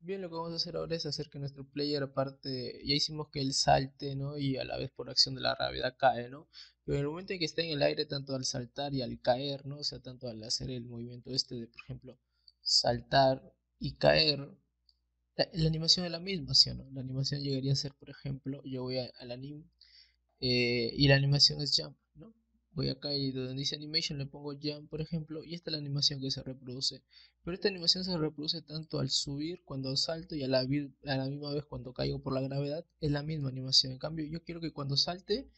Bien, lo que vamos a hacer ahora es hacer que nuestro player, aparte, ya hicimos que él salte, ¿no? Y a la vez por acción de la gravedad cae, ¿no? Pero en el momento en que esté en el aire, tanto al saltar y al caer, ¿no? O sea, tanto al hacer el movimiento este de, por ejemplo, saltar y caer, la, animación es la misma, ¿sí o no? La animación llegaría a ser, por ejemplo, yo voy al anime eh, y la animación es jump. Voy acá y donde dice animation le pongo jump por ejemplo y esta es la animación que se reproduce. Pero esta animación se reproduce tanto al subir cuando salto y a la, a la misma vez cuando caigo por la gravedad es la misma animación. En cambio yo quiero que cuando salte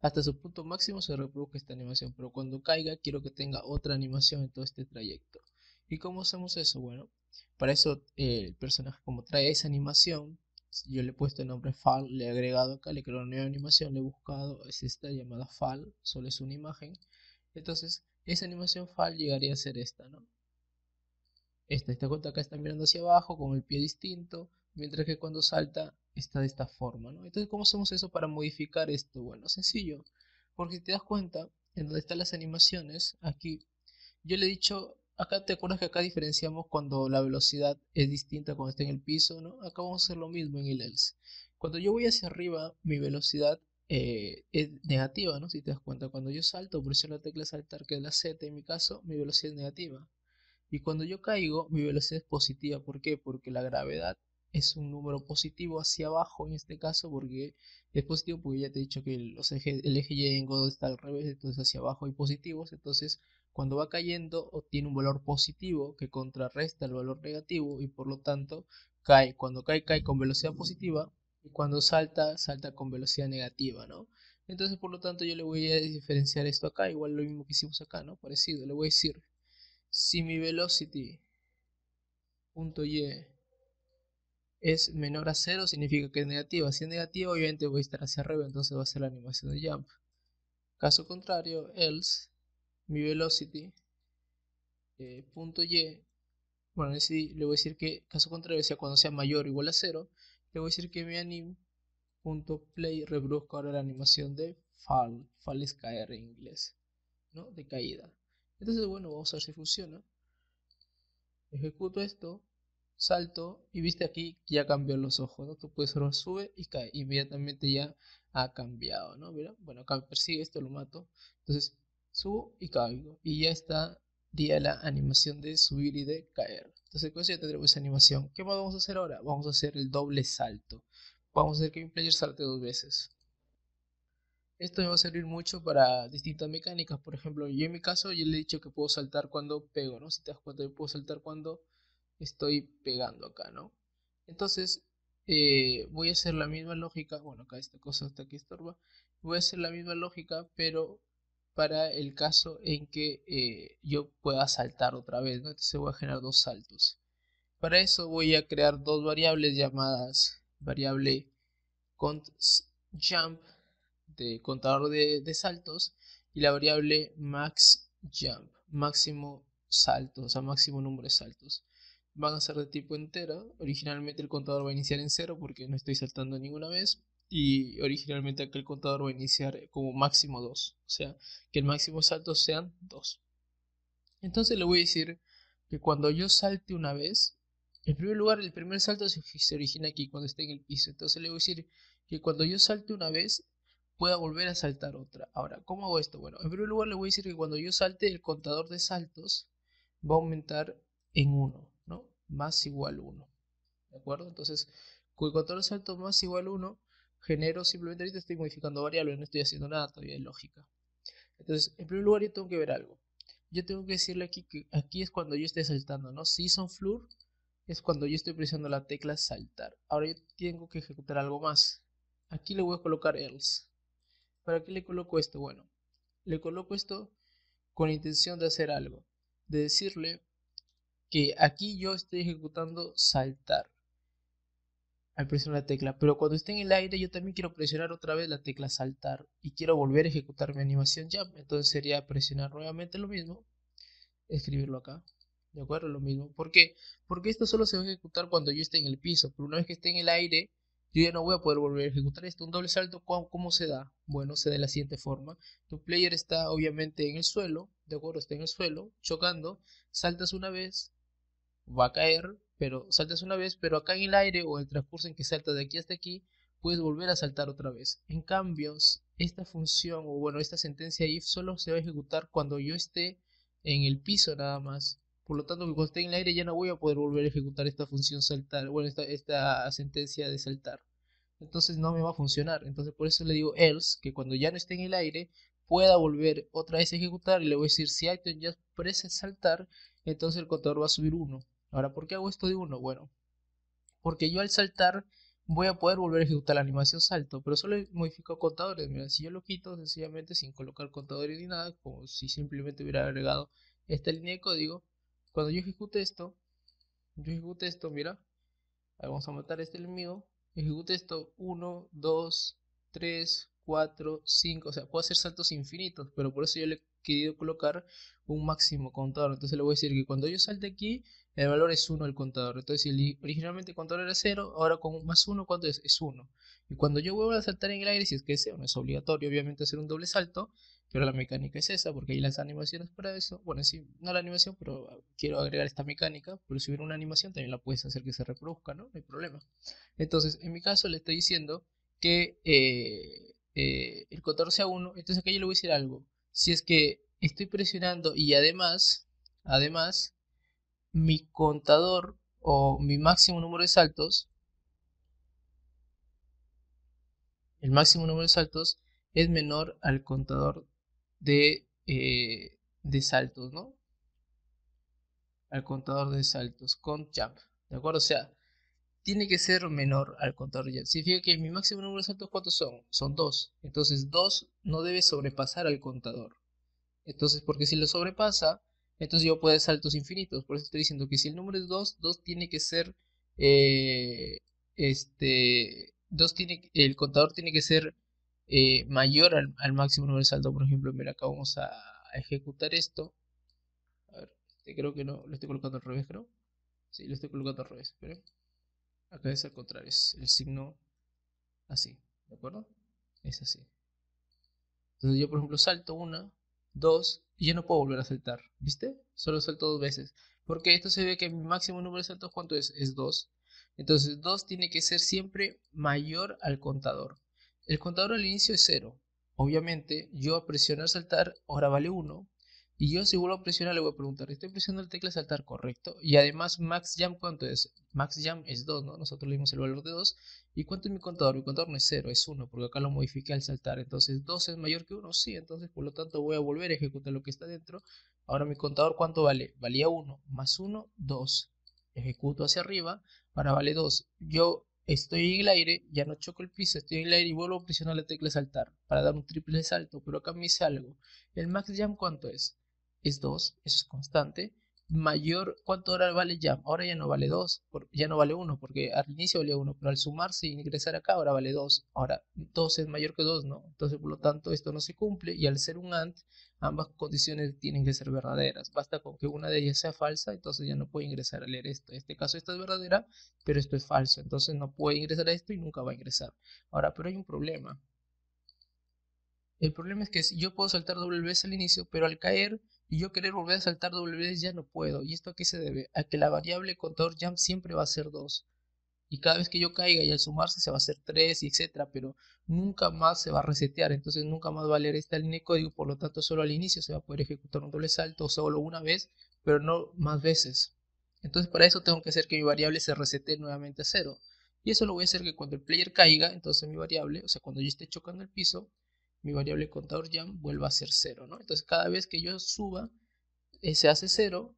hasta su punto máximo se reproduzca esta animación pero cuando caiga quiero que tenga otra animación en todo este trayecto. Y cómo hacemos eso bueno para eso eh, el personaje como trae esa animación yo le he puesto el nombre fal, le he agregado acá, le creo una nueva animación, le he buscado, es esta llamada fal, solo es una imagen. Entonces, esa animación fal llegaría a ser esta, ¿no? Esta, esta cuenta acá está mirando hacia abajo con el pie distinto, mientras que cuando salta está de esta forma, ¿no? Entonces, ¿cómo hacemos eso para modificar esto? Bueno, sencillo, porque si te das cuenta, en donde están las animaciones, aquí, yo le he dicho Acá te acuerdas que acá diferenciamos cuando la velocidad es distinta cuando está en el piso, ¿no? Acá vamos a hacer lo mismo en el else. Cuando yo voy hacia arriba, mi velocidad eh, es negativa, ¿no? Si te das cuenta, cuando yo salto, presiono la tecla saltar, que es la Z en mi caso, mi velocidad es negativa. Y cuando yo caigo, mi velocidad es positiva. ¿Por qué? Porque la gravedad es un número positivo hacia abajo en este caso, porque es positivo porque ya te he dicho que los ejes, el eje Y en God está al revés, entonces hacia abajo hay positivos, entonces cuando va cayendo obtiene un valor positivo que contrarresta el valor negativo y por lo tanto cae. Cuando cae, cae con velocidad positiva y cuando salta, salta con velocidad negativa, ¿no? Entonces, por lo tanto, yo le voy a diferenciar esto acá, igual lo mismo que hicimos acá, ¿no? Parecido, le voy a decir, si mi velocity punto y es menor a cero, significa que es negativa. Si es negativa, obviamente voy a estar hacia arriba, entonces va a ser la animación de jump. Caso contrario, else mi velocity eh, punto y bueno le voy a decir que caso contrario sea cuando sea mayor o igual a 0 le voy a decir que mi anim punto play ahora la animación de fall fall es caer en inglés ¿no? de caída entonces bueno vamos a ver si funciona ejecuto esto salto y viste aquí ya cambió los ojos ¿no? tú puedes sube y cae inmediatamente ya ha cambiado ¿no? bueno acá persigue esto lo mato entonces subo y caigo. Y ya estaría la animación de subir y de caer. Entonces con ya tendremos esa animación. ¿qué más vamos a hacer ahora? vamos a hacer el doble salto. Vamos a hacer que mi player salte dos veces. Esto me va a servir mucho para distintas mecánicas. Por ejemplo yo en mi caso yo le he dicho que puedo saltar cuando pego ¿no? si te das cuenta yo puedo saltar cuando estoy pegando acá ¿no? entonces eh, voy a hacer la misma lógica. Bueno acá esta cosa está aquí estorba. Voy a hacer la misma lógica pero para el caso en que eh, yo pueda saltar otra vez, ¿no? entonces voy a generar dos saltos. Para eso voy a crear dos variables llamadas variable jump de contador de, de, saltos y la variable max jump, máximo salto, o sea, máximo número de saltos. Van a ser de tipo entero. Originalmente el contador va a iniciar en cero porque no estoy saltando ninguna vez y originalmente aquel contador va a iniciar como máximo 2, o sea, que el máximo salto sean 2. Entonces le voy a decir que cuando yo salte una vez, en primer lugar, el primer salto se, origina aquí cuando esté en el piso, entonces le voy a decir que cuando yo salte una vez, pueda volver a saltar otra. Ahora, ¿cómo hago esto? Bueno, en primer lugar le voy a decir que cuando yo salte, el contador de saltos va a aumentar en 1, ¿no? Más igual 1. ¿De acuerdo? Entonces, con el contador de saltos más igual 1, genero simplemente ahorita estoy modificando variables, no estoy haciendo nada todavía de lógica. Entonces, en primer lugar yo tengo que ver algo. Yo tengo que decirle aquí que aquí es cuando yo esté saltando, ¿no? Si son floor es cuando yo estoy presionando la tecla saltar. Ahora yo tengo que ejecutar algo más. Aquí le voy a colocar else. ¿Para qué le coloco esto? Bueno, le coloco esto con la intención de hacer algo. De decirle que aquí yo estoy ejecutando saltar presionar la tecla, pero cuando esté en el aire yo también quiero presionar otra vez la tecla saltar y quiero volver a ejecutar mi animación jump, entonces sería presionar nuevamente lo mismo, escribirlo acá, ¿de acuerdo? Lo mismo, ¿por qué? Porque esto solo se va a ejecutar cuando yo esté en el piso, pero una vez que esté en el aire yo ya no voy a poder volver a ejecutar esto. Un doble salto, ¿cómo, se da? Bueno, se da de la siguiente forma. Tu player está obviamente en el suelo, ¿de acuerdo? Está en el suelo, chocando, saltas una vez, va a caer, pero saltas una vez, pero acá en el aire o el transcurso en que saltas de aquí hasta aquí, puedes volver a saltar otra vez. En cambio, esta función o bueno, esta sentencia if solo se va a ejecutar cuando yo esté en el piso nada más. Por lo tanto, cuando esté en el aire ya no voy a poder volver a ejecutar esta función saltar, bueno, esta, esta sentencia de saltar. Entonces no me va a funcionar. Entonces por eso le digo else, que cuando ya no esté en el aire, pueda volver otra vez a ejecutar y le voy a decir si item ya parece saltar, entonces el contador va a subir 1. Ahora, ¿por qué hago esto de 1? Bueno, porque yo al saltar voy a poder volver a ejecutar la animación salto, pero solo modifico contadores. Mira, si yo lo quito sencillamente sin colocar contadores ni nada, como si simplemente hubiera agregado esta línea de código, cuando yo ejecute esto, yo ejecute esto, mira, vamos a matar a este enemigo, ejecute esto 1, 2, 3, 4, 5, o sea, puedo hacer saltos infinitos, pero por eso yo le querido colocar un máximo contador. Entonces le voy a decir que cuando yo salte aquí, el valor es 1 el contador. Entonces, si originalmente el contador era 0, ahora con más 1, ¿cuánto es? Es 1. Y cuando yo vuelvo a saltar en el aire, si es que deseo, no es obligatorio obviamente hacer un doble salto, pero la mecánica es esa, porque hay las animaciones para eso. Bueno, sí, no la animación, pero quiero agregar esta mecánica, pero si hubiera una animación también la puedes hacer que se reproduzca, ¿no? No hay problema. Entonces, en mi caso le estoy diciendo que eh, eh, el contador sea 1, entonces aquí yo le voy a decir algo. Si es que estoy presionando y además, además, mi contador o mi máximo número de saltos, el máximo número de saltos es menor al contador de, eh, de saltos, ¿no? Al contador de saltos, con jump, ¿de acuerdo? O sea, tiene que ser menor al jump. Significa que mi máximo número de saltos, ¿cuántos son? Son 2. Entonces 2 no debe sobrepasar al contador. Entonces, porque si lo sobrepasa, entonces yo puedo hacer saltos infinitos. Por eso estoy diciendo que si el número es 2, 2 tiene que ser, eh, este, 2 tiene, el contador tiene que ser eh, mayor al, máximo número de saltos. Por ejemplo, mira, acá vamos a, ejecutar esto. A ver, este creo que no, lo estoy colocando al revés, creo. Sí, lo estoy colocando al revés, pero acá es al contrario, es el signo así, ¿de acuerdo? Es así. Entonces yo, por ejemplo, salto una, 2 y ya no puedo volver a saltar, ¿viste? Solo salto dos veces. Porque esto se ve que mi máximo número de saltos, ¿cuánto es? Es 2. Entonces 2 tiene que ser siempre mayor al contador. El contador al inicio es 0. Obviamente, yo a presionar saltar, ahora vale 1. Y yo si vuelvo a presionar le voy a preguntar, ¿estoy presionando la tecla saltar correcto? Y además max jump ¿cuánto es? Max jump es 2, ¿no? Nosotros le dimos el valor de 2. ¿Y cuánto es mi contador? Mi contador no es 0, es 1, porque acá lo modifiqué al saltar. Entonces 2 es mayor que 1, sí, entonces por lo tanto voy a volver a ejecutar lo que está dentro. Ahora mi contador ¿cuánto vale? Valía 1, más 1, 2. Ejecuto hacia arriba, ahora vale 2. Yo estoy en el aire, ya no choco el piso, estoy en el aire y vuelvo a presionar la tecla saltar para dar un triple salto, pero acá me dice algo. ¿El max jump cuánto es? Es 2, eso es constante, mayor, ¿cuánto ahora vale ya? Ahora ya no vale 2, ya no vale 1, porque al inicio valía 1, pero al sumarse y ingresar acá ahora vale 2. Ahora 2 es mayor que 2, ¿no? Entonces, por lo tanto, esto no se cumple y al ser un AND, ambas condiciones tienen que ser verdaderas. Basta con que una de ellas sea falsa, entonces ya no puede ingresar a leer esto. En este caso, esta es verdadera, pero esto es falso, entonces no puede ingresar a esto y nunca va a ingresar. Ahora, pero hay un problema. El problema es que yo puedo saltar doble vez al inicio, pero al caer y yo querer volver a saltar vez ya no puedo. ¿Y esto a qué se debe? A que la variable contador jump siempre va a ser 2. Y cada vez que yo caiga y al sumarse se va a hacer 3 y etcétera, pero nunca más se va a resetear, entonces nunca más va a leer esta línea de código, por lo tanto solo al inicio se va a poder ejecutar un doble salto solo una vez, pero no más veces. Entonces para eso tengo que hacer que mi variable se resete nuevamente a 0. Y eso lo voy a hacer que cuando el player caiga, entonces mi variable, o sea, cuando yo esté chocando el piso, mi variable contador jump vuelva a ser 0, ¿no? Entonces cada vez que yo suba, eh, se hace 0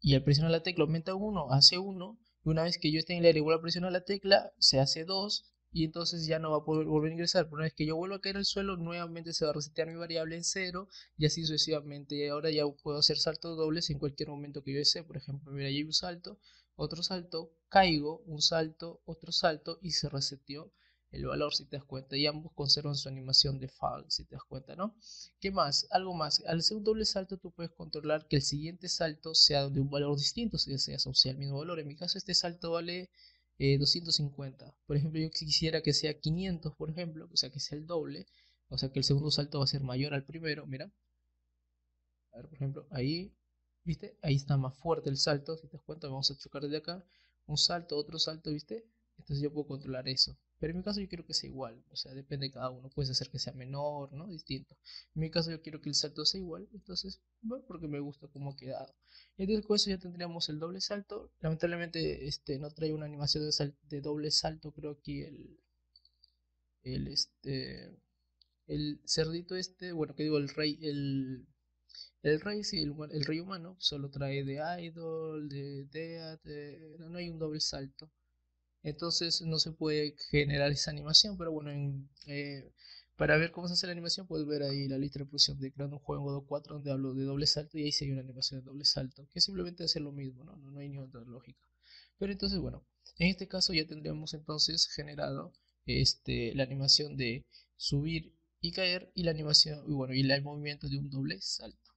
y al presionar la tecla aumenta 1, hace 1 y una vez que yo esté en el aire y vuelvo a presionar la tecla, se hace 2 y entonces ya no va a poder volver a ingresar. Pero una vez que yo vuelvo a caer al suelo, nuevamente se va a resetear mi variable en 0 y así sucesivamente. Y ahora ya puedo hacer saltos dobles en cualquier momento que yo desee. Por ejemplo, mira, hay un salto, otro salto, caigo, un salto, otro salto y se reseteó el valor si te das cuenta y ambos conservan su animación de fall si te das cuenta no qué más algo más al hacer un doble salto tú puedes controlar que el siguiente salto sea de un valor distinto si deseas o sea el mismo valor. En mi caso este salto vale 250 eh, por ejemplo yo quisiera que sea 500 por ejemplo o sea que sea el doble o sea que el segundo salto va a ser mayor al primero mira. A ver por ejemplo ahí ¿viste? Ahí está más fuerte el salto, si te das cuenta, vamos a chocar desde acá, un salto, otro salto, ¿viste? Entonces yo puedo controlar eso. Pero en mi caso yo quiero que sea igual, o sea, depende de cada uno. Puedes hacer que sea menor, ¿no? Distinto. En mi caso yo quiero que el salto sea igual, entonces, bueno, porque me gusta cómo ha quedado. Entonces con eso ya tendríamos el doble salto. Lamentablemente este, no trae una animación de, de doble salto, creo aquí el, el, este, el cerdito este, bueno, que digo, el rey, el, el rey, sí, el, rey humano, solo trae de idol, de death, no hay un doble salto. Entonces no se puede generar esa animación, pero bueno, eh, para ver cómo se hace la animación puedes ver ahí la lista de reproducción de creando un juego en God 4 donde hablo de doble salto y ahí sí hay una animación de doble salto, que simplemente hace lo mismo, ¿no? No, hay ni otra lógica. Pero entonces, bueno, en este caso ya tendríamos entonces generado este, la animación de subir y caer y la animación, y bueno, y el movimiento de un doble salto.